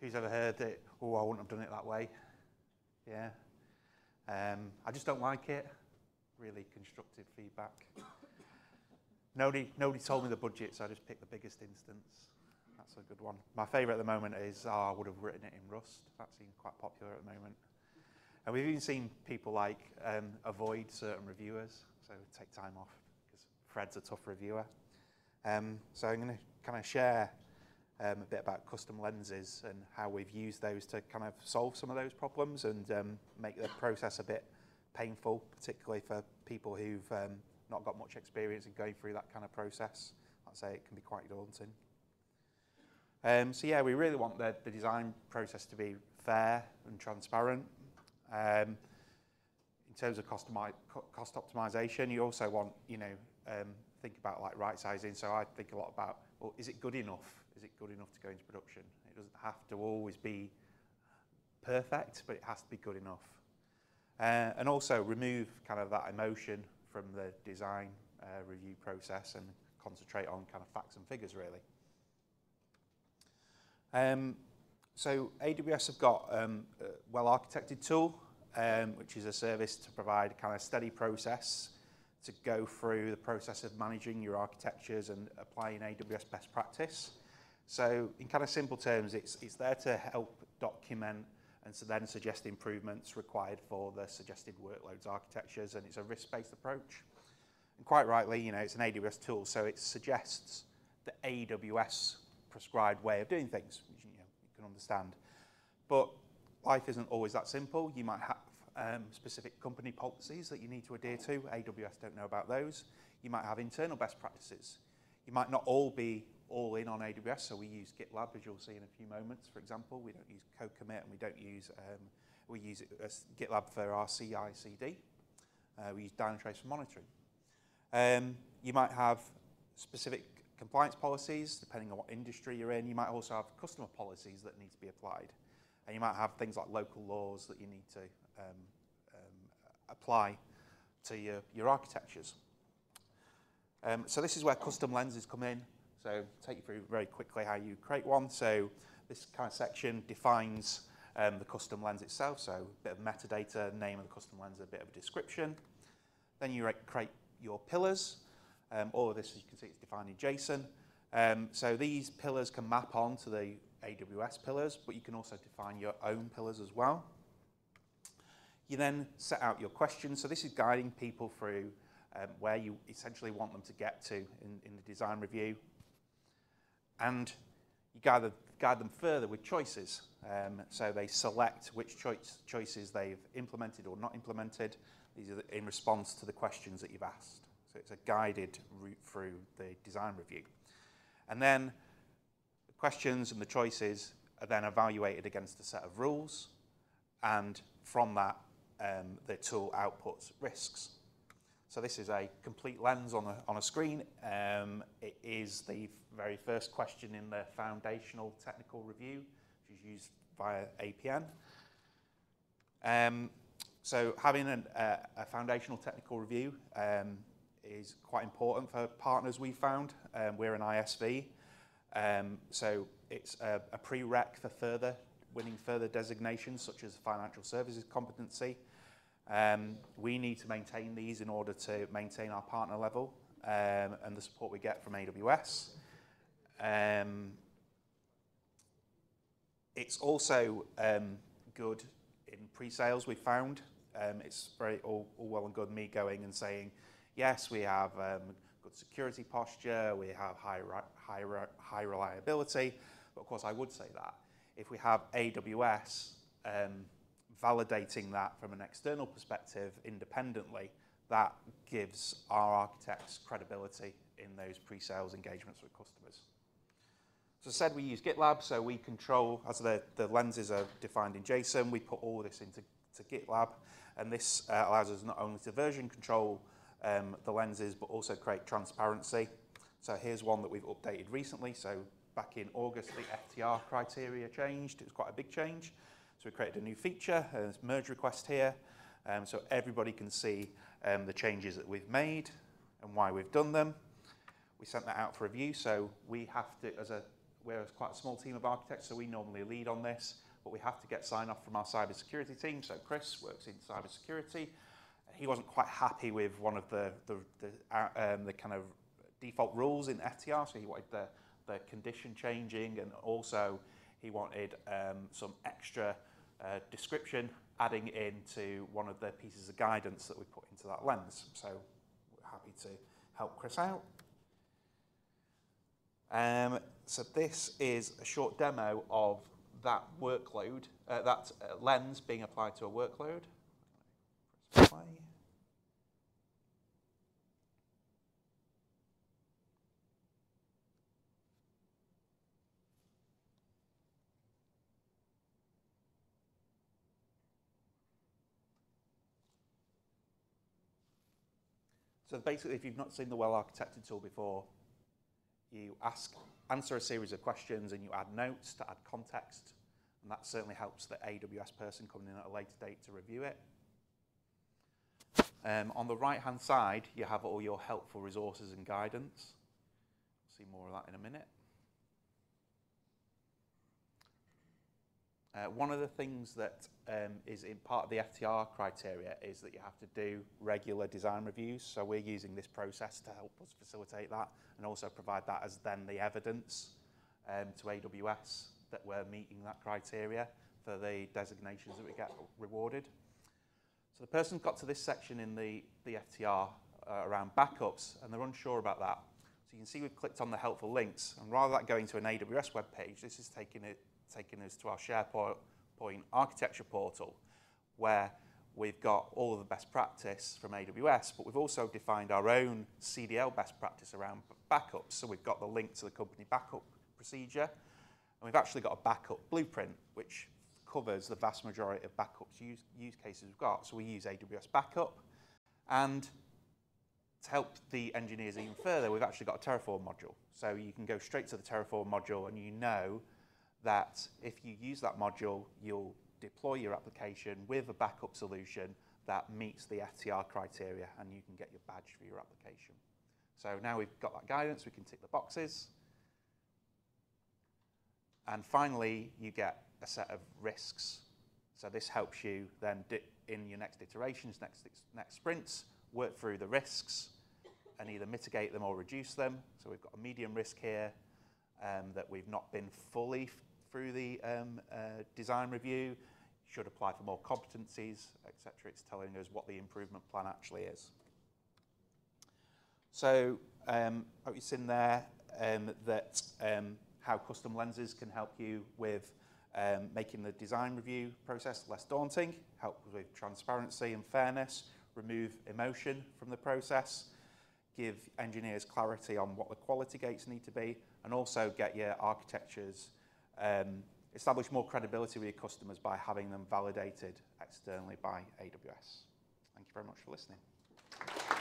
Who's ever heard that, oh, I wouldn't have done it that way? Yeah. Um, I just don't like it. Really constructive feedback. Nobody, nobody told me the budget, so I just picked the biggest instance. That's a good one. My favourite at the moment is, oh, I would have written it in Rust. That seems quite popular at the moment. And we've even seen people like um, avoid certain reviewers, so take time off because Fred's a tough reviewer. Um, so I'm going to kind of share um, a bit about custom lenses and how we've used those to kind of solve some of those problems and um, make the process a bit painful, particularly for people who've um, not got much experience in going through that kind of process. I'd say it can be quite daunting. Um, so yeah, we really want the, the design process to be fair and transparent. Um, in terms of cost, cost optimization, you also want, you know, um, think about like right sizing. So I think a lot about, well, is it good enough? Is it good enough to go into production? It doesn't have to always be perfect, but it has to be good enough. Uh, and also remove kind of that emotion from the design uh, review process and concentrate on kind of facts and figures really. Um, so AWS have got um, a well-architected tool, um, which is a service to provide kind of a steady process to go through the process of managing your architectures and applying AWS best practice. So in kind of simple terms, it's, it's there to help document and so then suggest improvements required for the suggested workloads architectures, and it's a risk-based approach. And quite rightly, you know, it's an AWS tool, so it suggests the AWS prescribed way of doing things, which you, know, you can understand. But life isn't always that simple. You might have um, specific company policies that you need to adhere to. AWS don't know about those. You might have internal best practices. You might not all be all in on AWS, so we use GitLab, as you'll see in a few moments, for example. We don't use CodeCommit, and we don't use, um, we use GitLab for our CI/CD. Uh, we use Dynatrace for monitoring. Um, you might have specific compliance policies, depending on what industry you're in. You might also have customer policies that need to be applied. And you might have things like local laws that you need to um, um, apply to your, your architectures. Um, so this is where custom lenses come in. So take you through very quickly how you create one. So this kind of section defines um, the custom lens itself. So a bit of metadata, name of the custom lens, a bit of a description. Then you create your pillars. Um, all of this, as you can see, is defined in JSON. Um, so these pillars can map on to the AWS pillars, but you can also define your own pillars as well. You then set out your questions. So this is guiding people through um, where you essentially want them to get to in, in the design review and you guide, guide them further with choices. Um, so they select which choice, choices they've implemented or not implemented. These are in response to the questions that you've asked. So it's a guided route through the design review. And then the questions and the choices are then evaluated against a set of rules. And from that, um, the tool outputs risks. So this is a complete lens on a, on a screen. Um, it is the very first question in the foundational technical review, which is used via APN. Um, so having an, uh, a foundational technical review um, is quite important for partners we found. Um, we're an ISV, um, so it's a, a prereq for further winning further designations such as financial services competency. Um, we need to maintain these in order to maintain our partner level um, and the support we get from AWS. Um, it's also um, good in pre-sales, we found. Um, it's very all, all, well and good me going and saying, yes, we have um, good security posture, we have high, high, high reliability, but of course I would say that. If we have AWS validating that from an external perspective independently, that gives our architects credibility in those pre-sales engagements with customers. So I said we use GitLab, so we control, as the, the lenses are defined in JSON, we put all this into to GitLab, and this uh, allows us not only to version control um, the lenses, but also create transparency. So here's one that we've updated recently. So back in August, the FTR criteria changed. It was quite a big change. So we created a new feature, a merge request here, um, so everybody can see um, the changes that we've made and why we've done them. We sent that out for review, so we have to, as a we're quite a small team of architects, so we normally lead on this, but we have to get sign off from our cybersecurity team. So Chris works in cybersecurity. He wasn't quite happy with one of the, the, the, uh, um, the kind of default rules in FTR, so he wanted the, the condition changing and also he wanted um, some extra uh, description, adding into one of the pieces of guidance that we put into that lens. So we're happy to help Chris out. Um, so this is a short demo of that workload, uh, that uh, lens being applied to a workload. So basically, if you've not seen the well-architected tool before, you ask, answer a series of questions and you add notes to add context. And that certainly helps the AWS person coming in at a later date to review it. Um, on the right-hand side, you have all your helpful resources and guidance. See more of that in a minute. Uh, one of the things that um, is in part of the FTR criteria is that you have to do regular design reviews. So we're using this process to help us facilitate that and also provide that as then the evidence um, to AWS that we're meeting that criteria for the designations that we get rewarded. So the person's got to this section in the, the FTR uh, around backups and they're unsure about that. So you can see we've clicked on the helpful links and rather than going to an AWS web page, this is taking it taking us to our SharePoint architecture portal where we've got all of the best practice from AWS, but we've also defined our own CDL best practice around backups. So we've got the link to the company backup procedure, and we've actually got a backup blueprint, which covers the vast majority of backups use, use cases we've got. So we use AWS Backup, and to help the engineers even further, we've actually got a Terraform module. So you can go straight to the Terraform module, and you know that if you use that module, you'll deploy your application with a backup solution that meets the FTR criteria and you can get your badge for your application. So now we've got that guidance, we can tick the boxes. And finally, you get a set of risks. So this helps you then in your next iterations, next, next sprints, work through the risks and either mitigate them or reduce them. So we've got a medium risk here um, that we've not been fully through the um, uh, design review, should apply for more competencies, etc. It's telling us what the improvement plan actually is. So um, you've seen there um, that um, how custom lenses can help you with um, making the design review process less daunting, help with transparency and fairness, remove emotion from the process, give engineers clarity on what the quality gates need to be, and also get your architectures um, establish more credibility with your customers by having them validated externally by AWS. Thank you very much for listening.